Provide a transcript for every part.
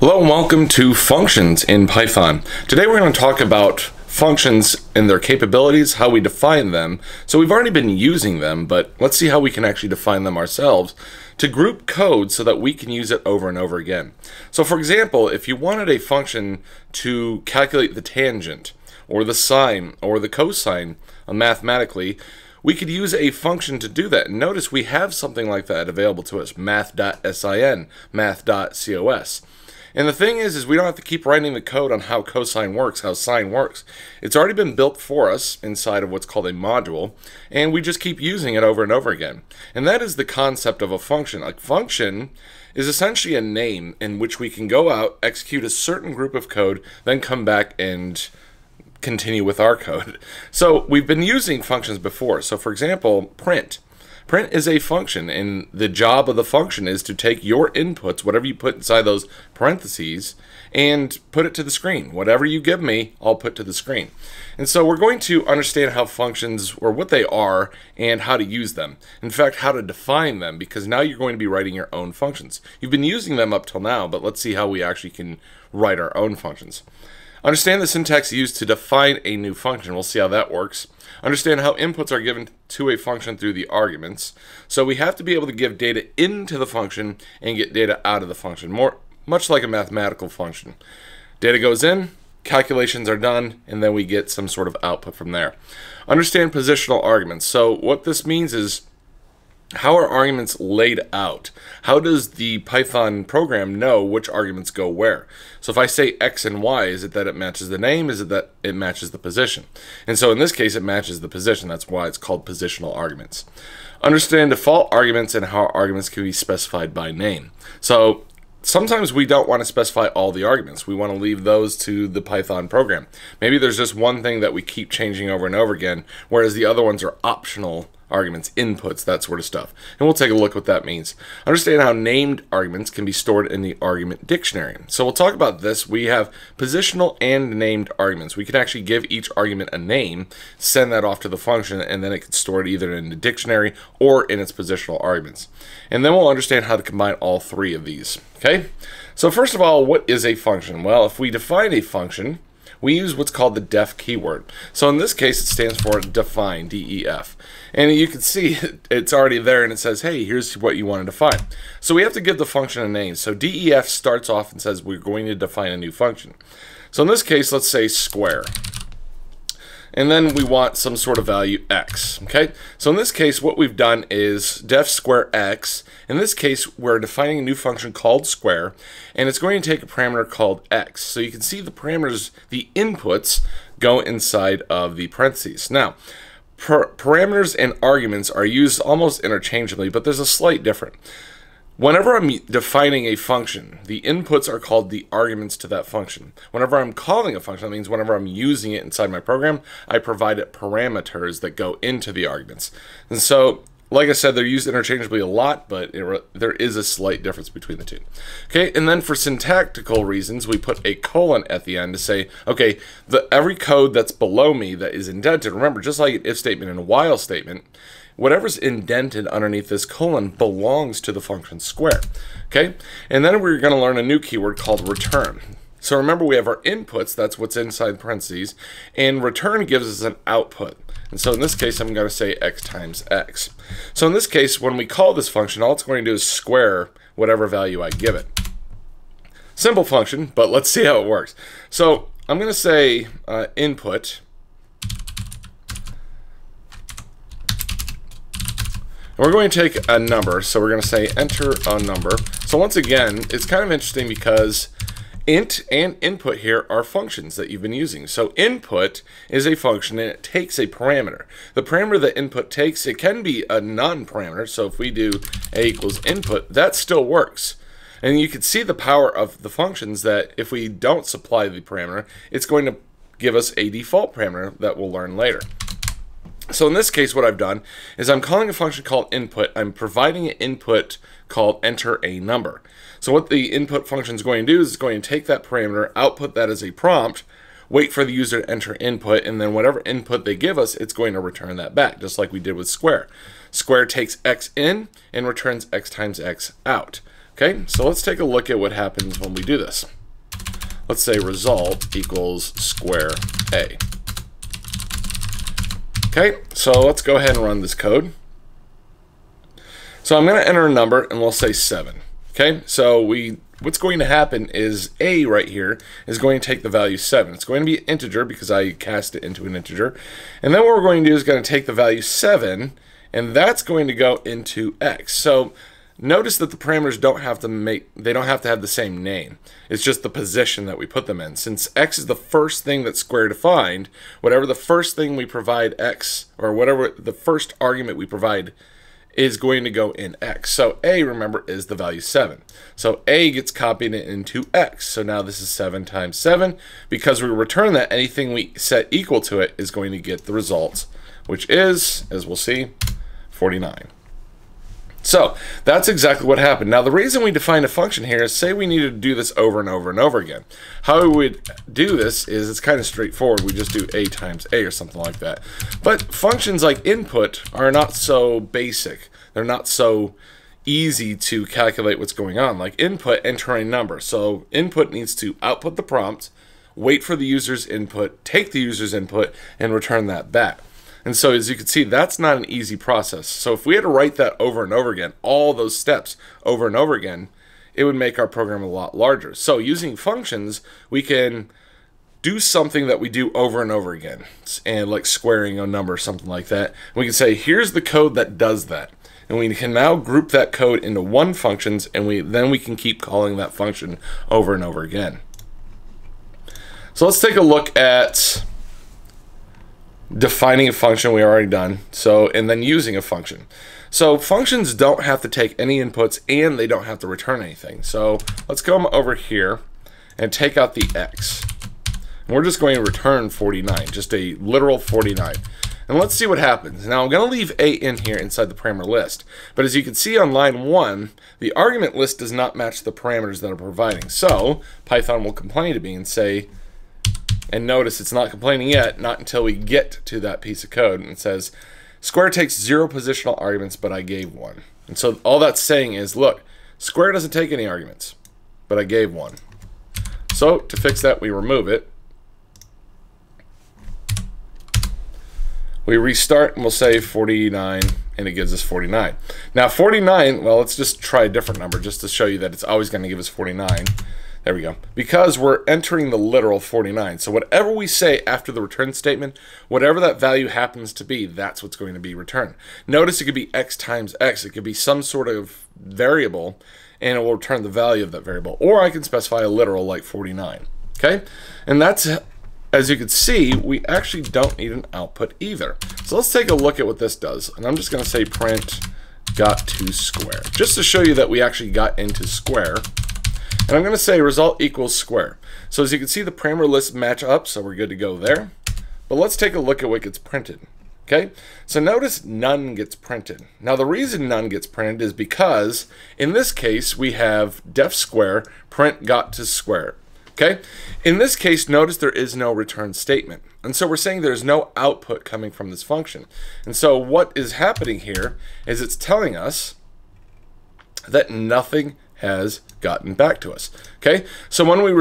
Hello and welcome to functions in Python. Today we're going to talk about functions and their capabilities, how we define them. So we've already been using them, but let's see how we can actually define them ourselves to group code so that we can use it over and over again. So for example, if you wanted a function to calculate the tangent or the sine or the cosine uh, mathematically, we could use a function to do that. Notice we have something like that available to us, math.sin, math.cos. And the thing is, is we don't have to keep writing the code on how cosine works, how sine works. It's already been built for us inside of what's called a module, and we just keep using it over and over again. And that is the concept of a function. A function is essentially a name in which we can go out, execute a certain group of code, then come back and continue with our code. So we've been using functions before. So for example, print. Print is a function, and the job of the function is to take your inputs, whatever you put inside those parentheses, and put it to the screen. Whatever you give me, I'll put to the screen. And so we're going to understand how functions, or what they are, and how to use them. In fact, how to define them, because now you're going to be writing your own functions. You've been using them up till now, but let's see how we actually can write our own functions. Understand the syntax used to define a new function. We'll see how that works. Understand how inputs are given to a function through the arguments. So we have to be able to give data into the function and get data out of the function, more much like a mathematical function. Data goes in, calculations are done, and then we get some sort of output from there. Understand positional arguments. So what this means is how are arguments laid out? How does the Python program know which arguments go where? So if I say X and Y, is it that it matches the name? Is it that it matches the position? And so in this case, it matches the position. That's why it's called positional arguments. Understand default arguments and how arguments can be specified by name. So sometimes we don't want to specify all the arguments. We want to leave those to the Python program. Maybe there's just one thing that we keep changing over and over again, whereas the other ones are optional arguments, inputs, that sort of stuff. And we'll take a look what that means. Understand how named arguments can be stored in the argument dictionary. So we'll talk about this. We have positional and named arguments. We can actually give each argument a name, send that off to the function, and then it can store it either in the dictionary or in its positional arguments. And then we'll understand how to combine all three of these. Okay? So first of all, what is a function? Well, if we define a function, we use what's called the def keyword. So in this case, it stands for define, D-E-F. And you can see it's already there and it says, hey, here's what you wanted to define. So we have to give the function a name. So DEF starts off and says we're going to define a new function. So in this case, let's say square and then we want some sort of value x, okay? So in this case, what we've done is def square x. In this case, we're defining a new function called square, and it's going to take a parameter called x. So you can see the parameters, the inputs, go inside of the parentheses. Now, parameters and arguments are used almost interchangeably, but there's a slight difference. Whenever I'm defining a function, the inputs are called the arguments to that function. Whenever I'm calling a function, that means whenever I'm using it inside my program, I provide it parameters that go into the arguments. And so, like I said, they're used interchangeably a lot, but it, there is a slight difference between the two. Okay, and then for syntactical reasons, we put a colon at the end to say, okay, the, every code that's below me that is indented, remember, just like an if statement and a while statement, whatever's indented underneath this colon belongs to the function square. Okay, and then we're going to learn a new keyword called return. So remember we have our inputs, that's what's inside parentheses, and return gives us an output. And so in this case, I'm going to say x times x. So in this case, when we call this function, all it's going to do is square whatever value I give it. Simple function, but let's see how it works. So I'm going to say uh, input And we're going to take a number, so we're going to say enter a number. So once again, it's kind of interesting because int and input here are functions that you've been using. So input is a function and it takes a parameter. The parameter that input takes, it can be a non-parameter. So if we do a equals input, that still works. And you can see the power of the functions that if we don't supply the parameter, it's going to give us a default parameter that we'll learn later. So in this case, what I've done is I'm calling a function called input. I'm providing an input called enter a number. So what the input function is going to do is it's going to take that parameter, output that as a prompt, wait for the user to enter input, and then whatever input they give us, it's going to return that back, just like we did with square. Square takes x in and returns x times x out. Okay, so let's take a look at what happens when we do this. Let's say result equals square a. Okay, so let's go ahead and run this code. So I'm going to enter a number and we'll say 7. Okay, so we what's going to happen is a right here is going to take the value 7. It's going to be an integer because I cast it into an integer. And then what we're going to do is going to take the value 7 and that's going to go into x. So notice that the parameters don't have to make they don't have to have the same name. It's just the position that we put them in. Since x is the first thing that's square defined, whatever the first thing we provide x or whatever the first argument we provide is going to go in x. So a, remember, is the value 7. So a gets copied into x. So now this is 7 times 7. Because we return that, anything we set equal to it is going to get the results, which is, as we'll see, 49. So that's exactly what happened. Now the reason we define a function here is say we needed to do this over and over and over again. How we would do this is it's kind of straightforward. We just do a times a or something like that. But functions like input are not so basic. They're not so easy to calculate what's going on. Like input, enter a number. So input needs to output the prompt, wait for the user's input, take the user's input, and return that back. And so as you can see, that's not an easy process. So if we had to write that over and over again, all those steps over and over again, it would make our program a lot larger. So using functions, we can do something that we do over and over again, and like squaring a number or something like that. And we can say, here's the code that does that. And we can now group that code into one functions, and we then we can keep calling that function over and over again. So let's take a look at defining a function we already done. So, and then using a function. So functions don't have to take any inputs and they don't have to return anything. So let's go over here and take out the x. And we're just going to return 49, just a literal 49. And let's see what happens. Now I'm going to leave a in here inside the parameter list. But as you can see on line 1, the argument list does not match the parameters that I'm providing. So Python will complain to me and say, and notice it's not complaining yet, not until we get to that piece of code. And it says, Square takes zero positional arguments, but I gave one. And so all that's saying is, look, Square doesn't take any arguments, but I gave one. So to fix that, we remove it. We restart and we'll say 49 and it gives us 49. Now 49, well, let's just try a different number just to show you that it's always going to give us 49. There we go. Because we're entering the literal 49. So whatever we say after the return statement, whatever that value happens to be, that's what's going to be returned. Notice it could be x times x. It could be some sort of variable, and it will return the value of that variable. Or I can specify a literal like 49. Okay? And that's, as you can see, we actually don't need an output either. So let's take a look at what this does. And I'm just going to say print got to square. Just to show you that we actually got into square. And I'm going to say result equals square. So as you can see, the parameter lists match up, so we're good to go there. But let's take a look at what gets printed. Okay, so notice none gets printed. Now the reason none gets printed is because in this case we have def square print got to square. Okay, in this case notice there is no return statement. And so we're saying there's no output coming from this function. And so what is happening here is it's telling us that nothing has gotten back to us. Okay, so when we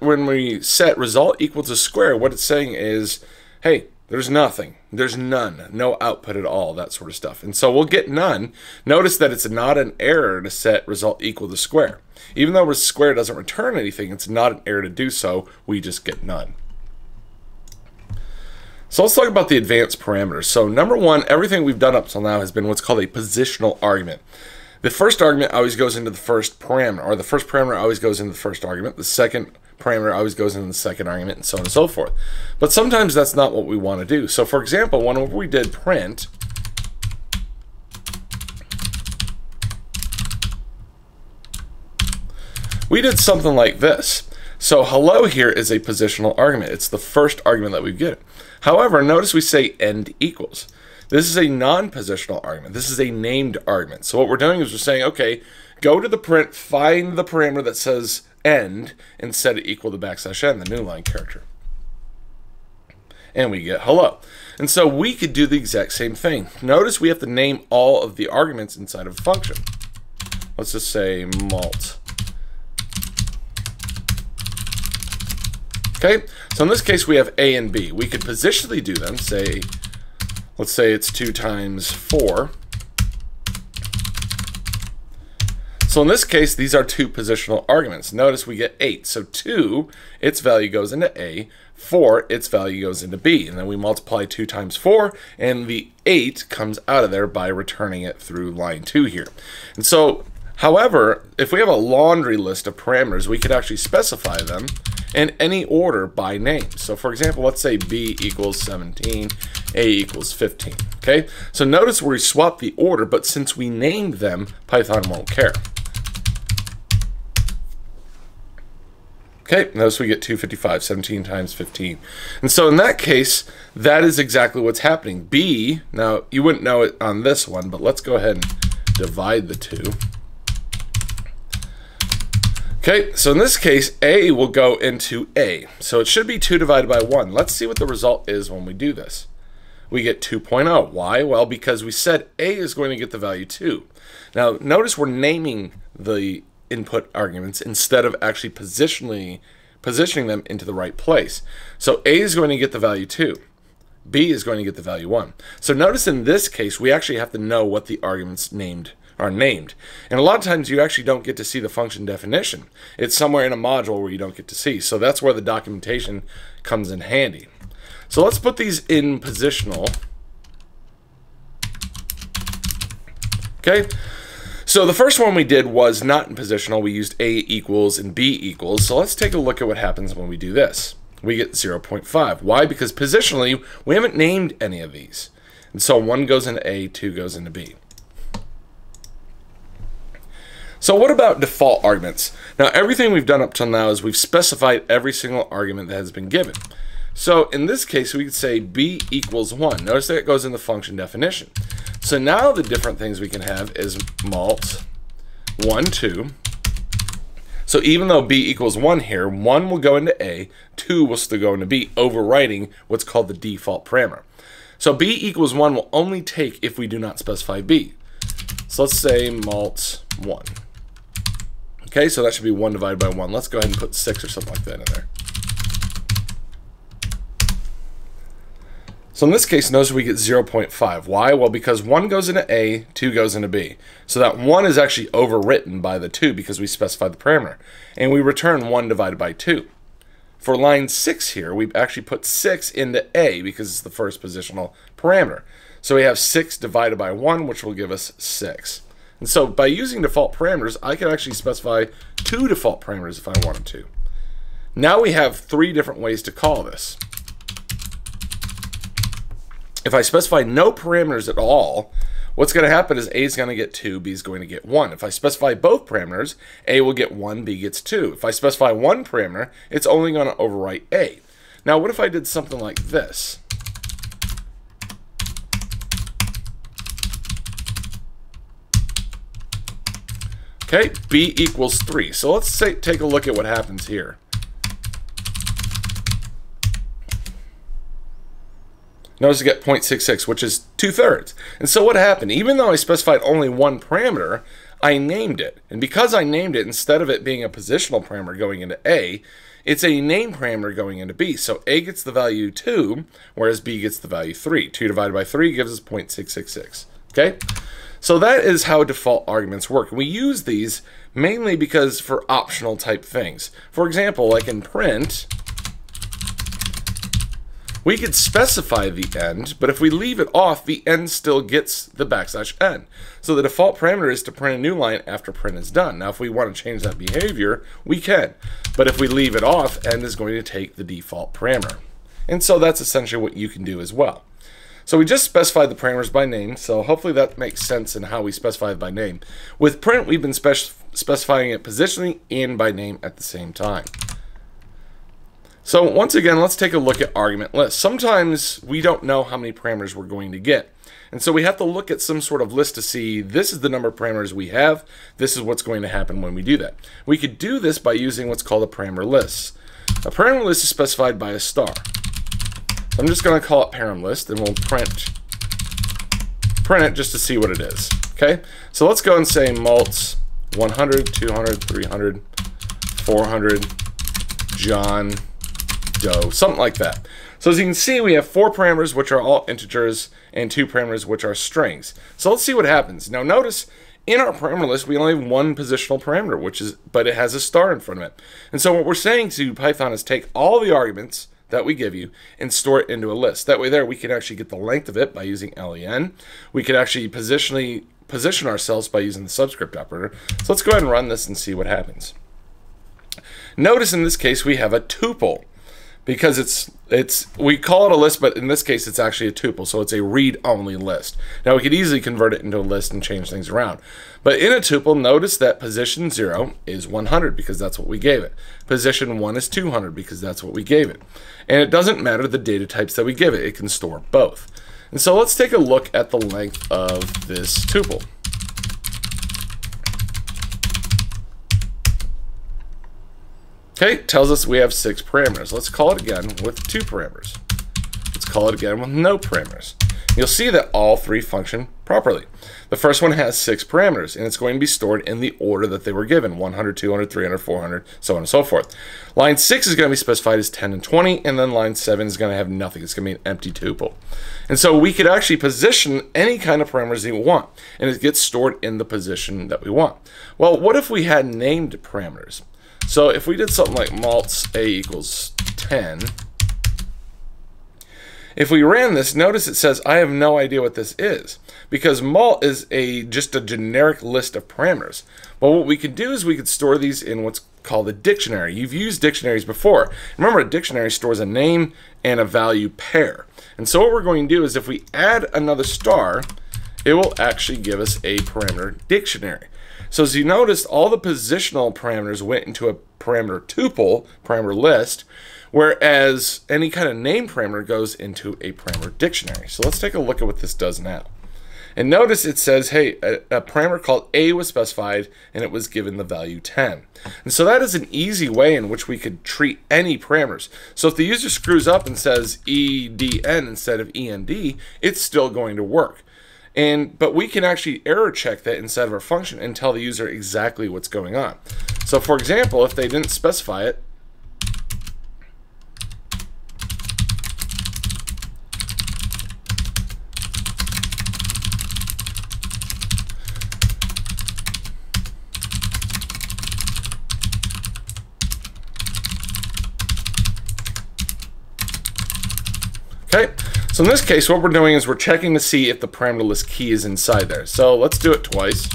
when we set result equal to square, what it's saying is, hey, there's nothing, there's none, no output at all, that sort of stuff. And so we'll get none. Notice that it's not an error to set result equal to square. Even though square doesn't return anything, it's not an error to do so. We just get none. So let's talk about the advanced parameters. So number one, everything we've done up till now has been what's called a positional argument. The first argument always goes into the first parameter, or the first parameter always goes into the first argument. The second parameter always goes into the second argument, and so on and so forth. But sometimes that's not what we want to do. So for example, when we did print, we did something like this. So hello here is a positional argument. It's the first argument that we get. However, notice we say end equals. This is a non-positional argument. This is a named argument. So what we're doing is we're saying, okay, go to the print, find the parameter that says end, and set it equal to backslash n, the new line character. And we get hello. And so we could do the exact same thing. Notice we have to name all of the arguments inside of a function. let's just say mult. Okay, so in this case we have A and B. We could positionally do them, say, let's say it's 2 times 4. So in this case, these are two positional arguments. Notice we get 8. So 2, its value goes into A. 4, its value goes into B. And then we multiply 2 times 4, and the 8 comes out of there by returning it through line 2 here. And so, however, if we have a laundry list of parameters, we could actually specify them in any order by name. So for example, let's say B equals 17, A equals 15. Okay, so notice we swap the order, but since we named them, Python won't care. Okay, notice we get 255, 17 times 15. And so in that case, that is exactly what's happening. B, now you wouldn't know it on this one, but let's go ahead and divide the two. Okay, so in this case, A will go into A. So it should be 2 divided by 1. Let's see what the result is when we do this. We get 2.0. Why? Well, because we said A is going to get the value 2. Now, notice we're naming the input arguments instead of actually positionally positioning them into the right place. So A is going to get the value 2. B is going to get the value 1. So notice in this case, we actually have to know what the arguments named are named. And a lot of times you actually don't get to see the function definition. It's somewhere in a module where you don't get to see. So that's where the documentation comes in handy. So let's put these in positional. Okay, so the first one we did was not in positional. We used A equals and B equals. So let's take a look at what happens when we do this. We get 0.5. Why? Because positionally, we haven't named any of these. And so one goes into A, two goes into B. So what about default arguments? Now everything we've done up till now is we've specified every single argument that has been given. So in this case, we could say b equals 1. Notice that it goes in the function definition. So now the different things we can have is mult 1, 2. So even though b equals 1 here, 1 will go into A, 2 will still go into B, overwriting what's called the default parameter. So b equals 1 will only take if we do not specify b. So let's say mult 1. Okay, so that should be 1 divided by 1. Let's go ahead and put 6 or something like that in there. So in this case, notice we get 0.5. Why? Well, because 1 goes into A, 2 goes into B. So that 1 is actually overwritten by the 2 because we specified the parameter. And we return 1 divided by 2. For line 6 here, we actually put 6 into A because it's the first positional parameter. So we have 6 divided by 1, which will give us 6. And so by using default parameters, I can actually specify two default parameters if I wanted to. Now we have three different ways to call this. If I specify no parameters at all, what's going to happen is A is going to get 2, B is going to get 1. If I specify both parameters, A will get 1, B gets 2. If I specify one parameter, it's only going to overwrite A. Now what if I did something like this? Okay, b equals 3. So let's say, take a look at what happens here. Notice I get 0.66, which is two-thirds. And so what happened? Even though I specified only one parameter, I named it. And because I named it, instead of it being a positional parameter going into A, it's a name parameter going into B. So A gets the value 2, whereas B gets the value 3. 2 divided by 3 gives us 0.666. Okay? So that is how default arguments work. We use these mainly because for optional type things. For example, like in print, we could specify the end, but if we leave it off, the end still gets the backslash n. So the default parameter is to print a new line after print is done. Now if we want to change that behavior, we can. But if we leave it off, end is going to take the default parameter. And so that's essentially what you can do as well. So we just specified the parameters by name, so hopefully that makes sense in how we specify it by name. With print, we've been spec specifying it positionally and by name at the same time. So once again, let's take a look at argument lists. Sometimes we don't know how many parameters we're going to get. And so we have to look at some sort of list to see this is the number of parameters we have. This is what's going to happen when we do that. We could do this by using what's called a parameter list. A parameter list is specified by a star. I'm just going to call it param list and we'll print print it just to see what it is. Okay, so let's go and say mult 100, 200, 300, 400, John Doe, something like that. So as you can see, we have four parameters, which are all integers, and two parameters, which are strings. So let's see what happens. Now notice in our parameter list, we only have one positional parameter, which is, but it has a star in front of it. And so what we're saying to Python is take all the arguments that we give you and store it into a list. That way there, we can actually get the length of it by using len. We could actually positionally position ourselves by using the subscript operator. So let's go ahead and run this and see what happens. Notice in this case, we have a tuple because it's it's we call it a list, but in this case it's actually a tuple, so it's a read-only list. Now we could easily convert it into a list and change things around. But in a tuple, notice that position 0 is 100 because that's what we gave it. Position 1 is 200 because that's what we gave it. And it doesn't matter the data types that we give it, it can store both. And so let's take a look at the length of this tuple. Okay, tells us we have six parameters. Let's call it again with two parameters. Let's call it again with no parameters. You'll see that all three function properly. The first one has six parameters, and it's going to be stored in the order that they were given, 100, 200, 300, 400, so on and so forth. Line 6 is going to be specified as 10 and 20, and then line 7 is going to have nothing. It's going to be an empty tuple. And so we could actually position any kind of parameters that we want, and it gets stored in the position that we want. Well, what if we had named parameters? So if we did something like mults a equals 10, if we ran this, notice it says I have no idea what this is because mult is a just a generic list of parameters. But what we could do is we could store these in what's called a dictionary. You've used dictionaries before. Remember, a dictionary stores a name and a value pair. And so what we're going to do is if we add another star, it will actually give us a parameter dictionary. So as you noticed, all the positional parameters went into a parameter tuple, parameter list, whereas any kind of name parameter goes into a parameter dictionary. So let's take a look at what this does now. And notice it says, hey, a, a, parameter called a was specified and it was given the value 10. And so that is an easy way in which we could treat any parameters. So if the user screws up and says EDN instead of END, it's still going to work. And but we can actually error check that inside of our function and tell the user exactly what's going on. So for example, if they didn't specify it, Okay, so in this case, what we're doing is we're checking to see if the parameter list key is inside there. So let's do it twice.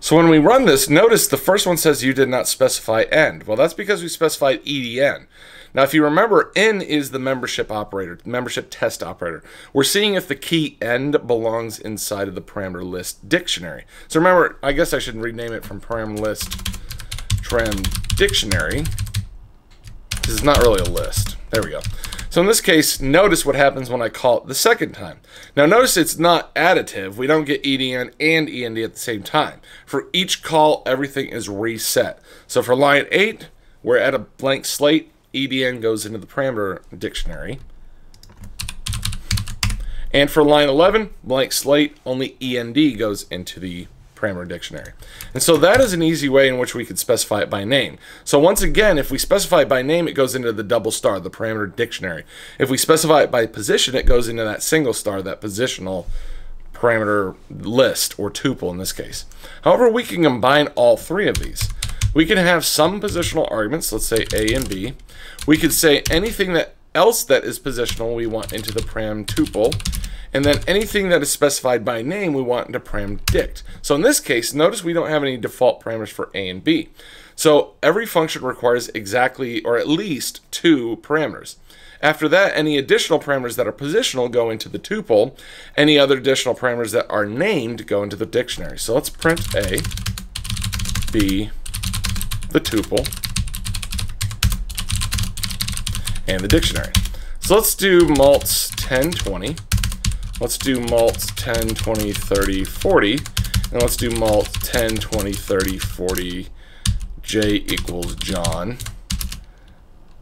So when we run this, notice the first one says you did not specify end. Well, that's because we specified EDN. Now, if you remember, in is the membership operator, membership test operator. We're seeing if the key end belongs inside of the parameter list dictionary. So remember, I guess I should rename it from parameter list trend dictionary. This is not really a list. There we go. So in this case, notice what happens when I call it the second time. Now notice it's not additive. We don't get EDN and END at the same time. For each call, everything is reset. So for line 8, we're at a blank slate. EDN goes into the parameter dictionary. And for line 11, blank slate, only END goes into the parameter dictionary. And so that is an easy way in which we could specify it by name. So once again, if we specify it by name, it goes into the double star, the parameter dictionary. If we specify it by position, it goes into that single star, that positional parameter list, or tuple in this case. However, we can combine all three of these. We can have some positional arguments, let's say A and B. We could say anything that else that is positional we want into the param tuple and then anything that is specified by name, we want to param dict. So in this case, notice we don't have any default parameters for A and B. So every function requires exactly, or at least, two parameters. After that, any additional parameters that are positional go into the tuple. Any other additional parameters that are named go into the dictionary. So let's print A, B, the tuple, and the dictionary. So let's do mults 1020. Let's do mult 10, 20, 30, 40. And let's do mult 10, 20, 30, 40. J equals John.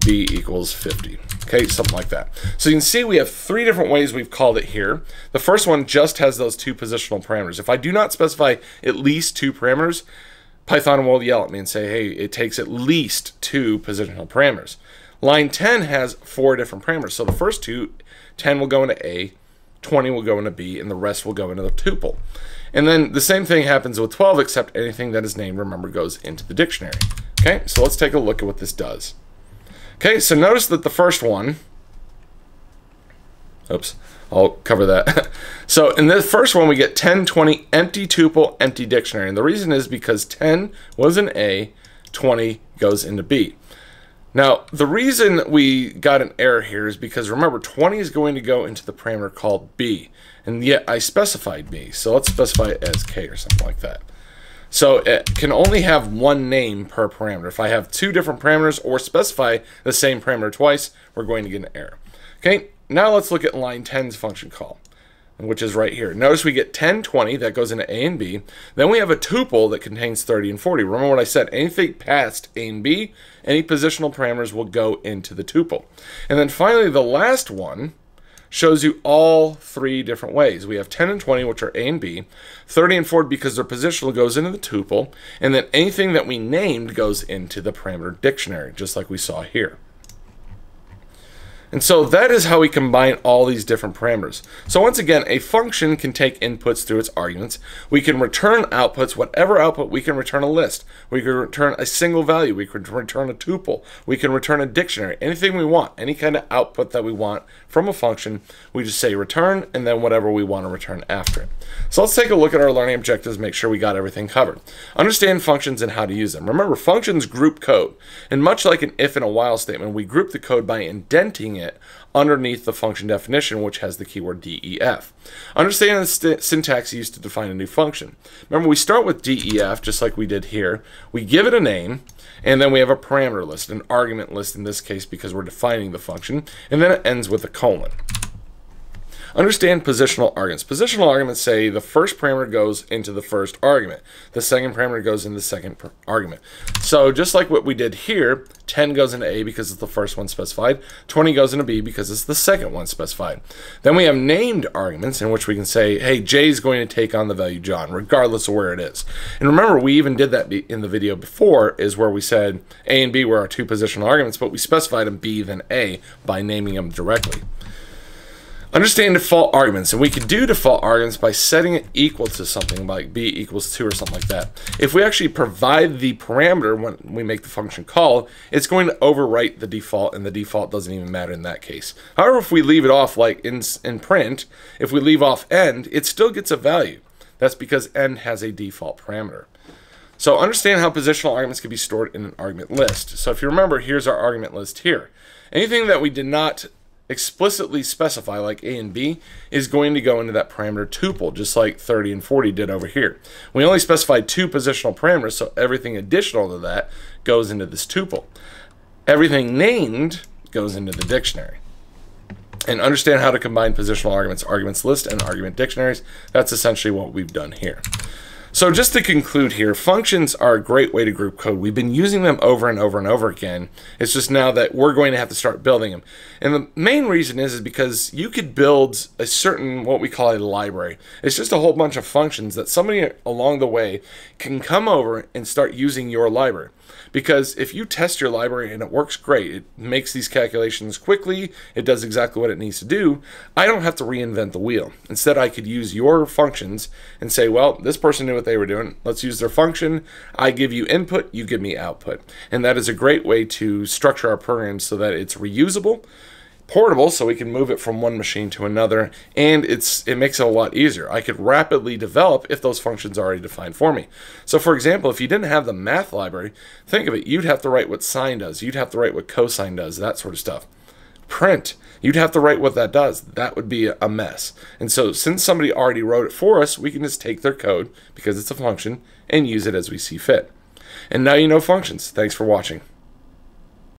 b equals 50. Okay, something like that. So you can see we have three different ways we've called it here. The first one just has those two positional parameters. If I do not specify at least two parameters, Python will yell at me and say, hey, it takes at least two positional parameters. Line 10 has four different parameters. So the first two, 10 will go into A, 20 will go into B, and the rest will go into the tuple. And then the same thing happens with 12, except anything that is named, remember, goes into the dictionary. Okay, so let's take a look at what this does. Okay, so notice that the first one, oops, I'll cover that. so in the first one, we get 10, 20, empty tuple, empty dictionary. And the reason is because 10 was an A, 20 goes into B. Now, the reason we got an error here is because remember, 20 is going to go into the parameter called B. And yet I specified B. So let's specify it as K or something like that. So it can only have one name per parameter. If I have two different parameters or specify the same parameter twice, we're going to get an error. Okay, now let's look at line 10's function call, which is right here. Notice we get 10, 20, that goes into A and B. Then we have a tuple that contains 30 and 40. Remember what I said, anything past A and B, any positional parameters will go into the tuple. And then finally, the last one, shows you all three different ways. We have 10 and 20, which are A and B, 30 and 40 because they're positional goes into the tuple, and then anything that we named goes into the parameter dictionary, just like we saw here. And so that is how we combine all these different parameters. So once again, a function can take inputs through its arguments. We can return outputs, whatever output, we can return a list. We can return a single value. We can return a tuple. We can return a dictionary. Anything we want, any kind of output that we want from a function, we just say return and then whatever we want to return after it. So let's take a look at our learning objectives, make sure we got everything covered. Understand functions and how to use them. Remember, functions group code. And much like an if and a while statement, we group the code by indenting it it underneath the function definition, which has the keyword def. Understand the syntax used to define a new function. Remember, we start with def, just like we did here. We give it a name, and then we have a parameter list, an argument list in this case because we're defining the function, and then it ends with a colon. Understand positional arguments. Positional arguments say the first parameter goes into the first argument. The second parameter goes in the second argument. So just like what we did here, 10 goes into A because it's the first one specified. 20 goes into B because it's the second one specified. Then we have named arguments in which we can say, hey, J is going to take on the value John, regardless of where it is. And remember, we even did that in the video before, is where we said A and B were our two positional arguments, but we specified them B then A by naming them directly. Understand default arguments, and we could do default arguments by setting it equal to something like b equals 2 or something like that. If we actually provide the parameter when we make the function call, it's going to overwrite the default, and the default doesn't even matter in that case. However, if we leave it off like in, in print, if we leave off end, it still gets a value. That's because end has a default parameter. So understand how positional arguments can be stored in an argument list. So if you remember, here's our argument list here. Anything that we did not explicitly specify, like A and B, is going to go into that parameter tuple, just like 30 and 40 did over here. We only specified two positional parameters, so everything additional to that goes into this tuple. Everything named goes into the dictionary. And understand how to combine positional arguments, arguments list, and argument dictionaries. That's essentially what we've done here. So just to conclude here, functions are a great way to group code. We've been using them over and over and over again. It's just now that we're going to have to start building them. And the main reason is, is because you could build a certain, what we call a library. It's just a whole bunch of functions that somebody along the way can come over and start using your library. Because if you test your library and it works great, it makes these calculations quickly, it does exactly what it needs to do, I don't have to reinvent the wheel. Instead, I could use your functions and say, well, this person knew what they were doing. Let's use their function. I give you input, you give me output. And that is a great way to structure our program so that it's reusable portable so we can move it from one machine to another and it's it makes it a lot easier. I could rapidly develop if those functions are already defined for me. So for example, if you didn't have the math library, think of it, you'd have to write what sine does, you'd have to write what cosine does, that sort of stuff. Print, you'd have to write what that does. That would be a mess. And so since somebody already wrote it for us, we can just take their code because it's a function and use it as we see fit. And now you know functions. Thanks for watching.